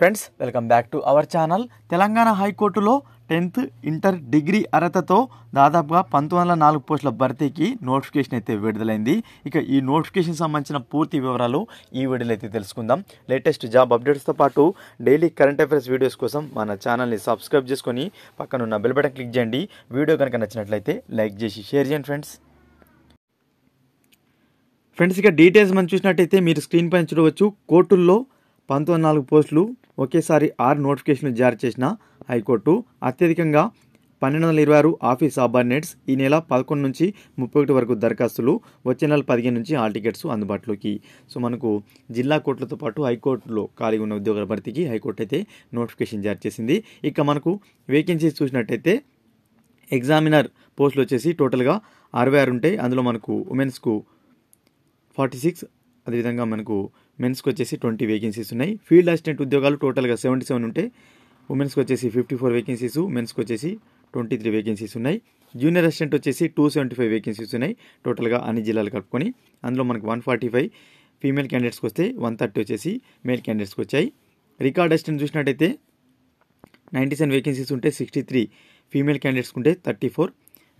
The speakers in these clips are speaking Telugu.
Friends welcome back to our channel Telangana హైకోర్టులో టెన్త్ ఇంటర్ డిగ్రీ అర్హతతో దాదాపుగా పంతొమ్మిది వందల నాలుగు పోస్టుల భర్తీకి నోటిఫికేషన్ అయితే విడుదలైంది. ఇక ఈ నోటిఫికేషన్ సంబంధించిన పూర్తి వివరాలు ఈ వీడియోలో అయితే తెలుసుకుందాం. లేటెస్ట్ జాబ్ అప్డేట్స్తో పాటు డైలీ కరెంట్ అఫైర్స్ వీడియోస్ కోసం మన ఛానల్ని సబ్స్క్రైబ్ చేసుకొని పక్కనున్న బెల్ బటన్ క్లిక్ చేయండి. వీడియో కనుక నచ్చినట్లయితే లైక్ చేసి షేర్ చేయండి ఫ్రెండ్స్. ఫ్రెండ్స్ ఇక డీటెయిల్స్ మనం చూసినట్టయితే మీరు స్క్రీన్ పైన చూడవచ్చు కోర్టుల్లో పంతొమ్మిది నాలుగు పోస్టులు ఒకేసారి ఆరు నోటిఫికేషన్లు జారీ చేసిన హైకోర్టు అత్యధికంగా పన్నెండు వందల ఇరవై ఆరు ఆఫీస్ అబార్డినేట్స్ ఈ నెల పదకొండు నుంచి ముప్పై ఒకటి వరకు దరఖాస్తులు వచ్చే నెల పదిహేను నుంచి ఆల్ టికెట్స్ అందుబాటులోకి. సో మనకు జిల్లా కోర్టులతో పాటు హైకోర్టులో ఖాళీగా ఉన్న ఉద్యోగాల భర్తీకి హైకోర్టు అయితే నోటిఫికేషన్ జారీ చేసింది. ఇక మనకు వేకెన్సీస్ చూసినట్టయితే ఎగ్జామినర్ పోస్టులు వచ్చేసి టోటల్గా అరవై ఆరు ఉంటాయి. అందులో మనకు ఉమెన్స్కు ఫార్టీ సిక్స్ అదేవిధంగా మనకు మెన్స్కి వచ్చేసి ట్వంటీ వేకెన్సీస్ ఉన్నాయి. ఫీల్డ్ అసిస్టెంట్ ఉద్యోగాలు టోటల్గా సెవెంటీ సెవెన్ ఉంటే ఉమెన్స్కి వచ్చేసి ఫిఫ్టీ ఫోర్ వేకెన్సీస్ మెన్స్కి వచ్చేసి ట్వంటీ త్రీ వేకెన్సీస్ ఉన్నాయి. జూనియర్ అసిస్టెంట్ వచ్చేసి టూ సెవెంటీ ఫైవ్ వేకెన్సీస్ ఉన్నాయి టోటల్గా అన్ని జిల్లాలు కలుపుకొని. అందులో మనకు వన్ ఫార్టీ ఫైవ్ ఫీమేల్ క్యాండిడేట్స్కి వస్తే వన్ థర్టీ వచ్చేసి మేల్ క్యాండిడేట్స్కి వచ్చాయి. రికార్డ్ అసిస్టెంట్ చూసినట్టయితే నైంటీ సెవెన్ వేకెన్సీస్ ఉంటే సిక్స్టీ త్రీ ఫీమేల్ క్యాండిడేట్స్కి ఉంటే థర్టీ ఫోర్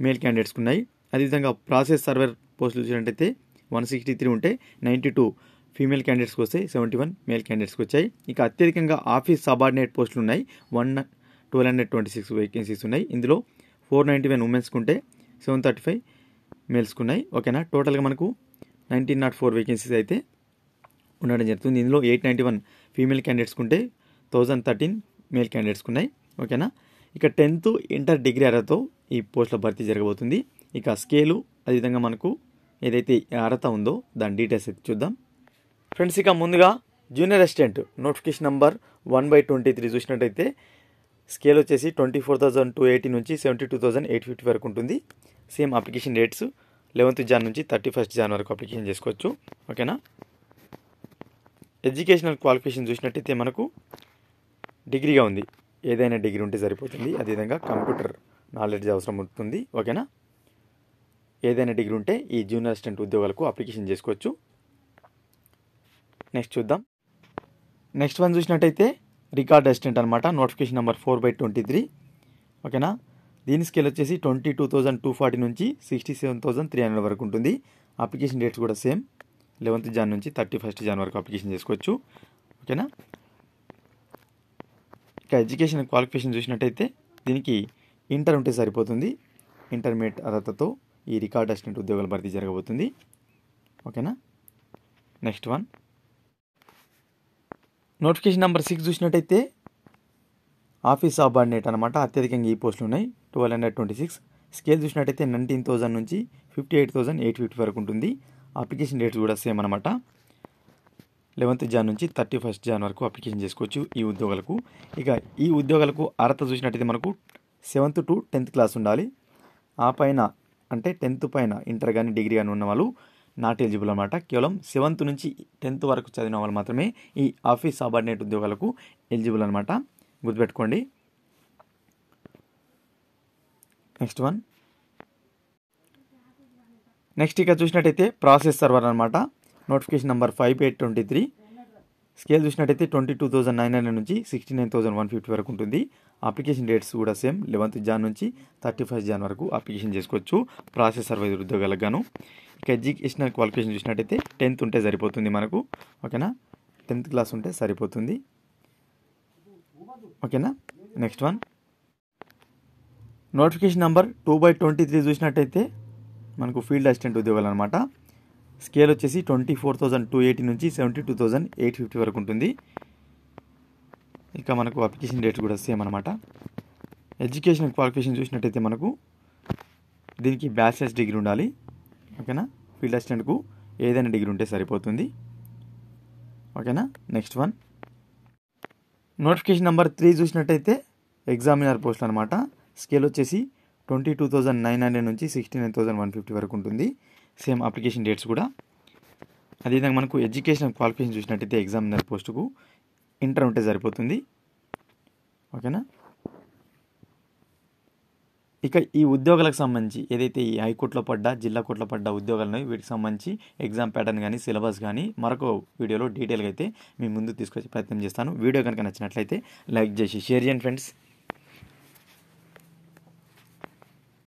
మేల్ క్యాండిడేట్స్కి ఉన్నాయి. అదేవిధంగా ప్రాసెస్ సర్వర్ పోస్టులు చూసినట్టయితే వన్ సిక్స్టీ త్రీ ఉంటే నైంటీ టూ ఫీమేల్ క్యాండిడేట్స్కి వస్తే సెవెంటీ వన్ మేల్ క్యాండిడేట్స్కి వచ్చాయి. ఇక అత్యధికంగా ఆఫీస్ సబార్డినేట్ పోస్టులు ఉన్నాయి. One twelve hundred twenty six vacancies ఉన్నాయి. ఇందులో ఫోర్ నైంటీ వన్ ఉమెన్స్కి ఉంటే సెవెన్ థర్టీ ఫైవ్ మేల్స్కి ఉన్నాయి. ఓకేనా? టోటల్గా మనకు నైన్టీన్ నాట్ ఫోర్ వేకెన్సీస్ అయితే ఉండడం జరుగుతుంది. ఇందులో ఎయిట్ నైంటీ వన్ ఫీమేల్ క్యాండిడేట్స్కి ఉంటే థౌజండ్ థర్టీన్ మేల్ క్యాండిడేట్స్కి ఉన్నాయి. ఓకేనా? ఇక టెన్త్ ఇంటర్ డిగ్రీ అర్హతతో ఈ పోస్టుల భర్తీ జరగబోతుంది. ఇక స్కేలు అదేవిధంగా మనకు ఏదైతే అర్హత ఉందో దాని డీటెయిల్స్ అయితే చూద్దాం. ఫ్రెండ్స్ ఇక ముందుగా junior assistant notification number one by twenty three చూసినట్టయితే స్కేల్ వచ్చేసి twenty four thousand two eighty నుంచి seventy two thousand eight fifty వరకు ఉంటుంది. Same application dates eleventh Jan నుంచి థర్టీ ఫస్ట్ జాన్ వరకు అప్లికేషన్ చేసుకోవచ్చు. ఓకేనా ఎడ్యుకేషనల్ క్వాలిఫికేషన్ చూసినట్టయితే మనకు డిగ్రీగా ఉంది. ఏదైనా డిగ్రీ ఉంటే సరిపోతుంది. అదేవిధంగా కంప్యూటర్ నాలెడ్జ్ అవసరం ఉంటుంది. ఓకేనా ఏదైనా డిగ్రీ ఉంటే ఈ జూనియర్ అసిస్టెంట్ ఉద్యోగాలకు అప్లికేషన్ చేసుకోవచ్చు. నెక్స్ట్ చూద్దాం. నెక్స్ట్ వన్ చూసినట్టయితే రికార్డ్ అసిస్టెంట్ అనమాట notification number four by twenty three. ఓకేనా? దీని స్కేల్ వచ్చేసి twenty two thousand two forty నుంచి sixty seven thousand three hundred వరకు ఉంటుంది. అప్లికేషన్ డేట్స్ కూడా సేమ్. లెవెంత్ జాన్ నుంచి థర్టీ ఫస్ట్ జాన్ వరకు అప్లికేషన్ చేసుకోవచ్చు. ఓకేనా? ఇక ఎడ్యుకేషన్ క్వాలిఫికేషన్ చూసినట్టయితే దీనికి ఇంటర్ ఉంటే సరిపోతుంది. ఇంటర్మీడియట్ అర్హతతో ఈ రికార్డ్ అసిస్టెంట్ ఉద్యోగాల భర్తీ జరగబోతుంది. ఓకేనా? Next one. Notification number six చూసినట్టయితే ఆఫీస్ సబార్డినేట్ అనమాట అత్యధికంగా ఈ పోస్టులు ఉన్నాయి. Twelve hundred twenty six. Scale చూసినట్టయితే నైన్టీన్ థౌసండ్ నుంచి fifty eight thousand eight fifty వరకు ఉంటుంది. అప్లికేషన్ డేట్స్ కూడా సేమ్ అనమాట లెవెంత్ జాన్ నుంచి థర్టీ ఫస్ట్ జాన్ వరకు అప్లికేషన్ చేసుకోవచ్చు ఈ ఉద్యోగాలకు. ఇక ఈ ఉద్యోగాలకు అర్హత చూసినట్టయితే మనకు సెవెంత్ టు టెన్త్ క్లాస్ ఉండాలి. ఆ పైన అంటే టెన్త్ పైన ఇంటర్ కానీ డిగ్రీ కానీ ఉన్న వాళ్ళు నాట్ ఎలిజిబుల్ అనమాట కేవలం సెవెంత్ నుంచి టెన్త్ వరకు చదివిన వాళ్ళు మాత్రమే ఈ ఆఫీస్ సబార్డినేట్ ఉద్యోగాలకు ఎలిజిబుల్ అనమాట గుర్తుపెట్టుకోండి. నెక్స్ట్ వన్ నెక్స్ట్ ఇక చూసినట్టయితే ప్రాసెస్ సర్వర్ అనమాట notification number five eight twenty three scale చూసినట్టయితే twenty two thousand nine hundred నుంచి sixty nine thousand one fifty వరకు ఉంటుంది. అప్లికేషన్ డేట్స్ కూడా సేమ్ లెవెంత్ జాన్ నుంచి థర్టీ ఫస్ట్ జాన్ వరకు అప్లికేషన్ చేసుకోవచ్చు. ప్రాసెస్ సర్వైజర్ ఉద్యోగాలకు గాను. ఇక ఎడ్యుకేషనల్ క్వాలిఫికేషన్ చూసినట్టయితే టెన్త్ ఉంటే సరిపోతుంది మనకు. ఓకేనా? టెన్త్ క్లాస్ ఉంటే సరిపోతుంది. ఓకేనా? Next one. Notification number two by twenty three చూసినట్టయితే మనకు ఫీల్డ్ అసిస్టెంట్ ఉద్యోగాలు అనమాట స్కేల్ వచ్చేసి twenty four thousand two eighty నుంచి seventy two thousand eight fifty వరకు ఉంటుంది. ఇంకా మనకు అప్లికేషన్ డేట్ కూడా సేమ్ అనమాట ఎడ్యుకేషన్ క్వాలిఫికేషన్ చూసినట్టయితే మనకు దీనికి బ్యాచిలర్స్ డిగ్రీ ఉండాలి. ఓకేనా? ఫీల్డ్ అసిస్టెంట్కు ఏదైనా డిగ్రీ ఉంటే సరిపోతుంది. ఓకేనా? Next one. Notification number three చూసినట్టయితే ఎగ్జామినర్ పోస్ట్ అనమాట స్కేల్ వచ్చేసి twenty two thousand nine hundred నుంచి sixty nine thousand one fifty వరకు ఉంటుంది. సేమ్ అప్లికేషన్ డేట్స్ కూడా. అదేవిధంగా మనకు ఎడ్యుకేషన్ క్వాలిఫికేషన్ చూసినట్టయితే ఎగ్జామినర్ పోస్టుకు ఇంటర్ ఉంటే సరిపోతుంది. ఓకేనా? ఇక ఈ ఉద్యోగాలకు సంబంధించి ఏదైతే ఈ హైకోర్టులో పడ్డ జిల్లా కోర్టులో పడ్డ ఉద్యోగాలను వీటికి సంబంధించి ఎగ్జామ్ ప్యాటర్న్ కానీ సిలబస్ కానీ మరొక వీడియోలో డీటెయిల్గా అయితే మీ ముందు తీసుకొచ్చే ప్రయత్నం చేస్తాను. వీడియో కనుక నచ్చినట్లయితే లైక్ చేసి షేర్ చేయండి ఫ్రెండ్స్.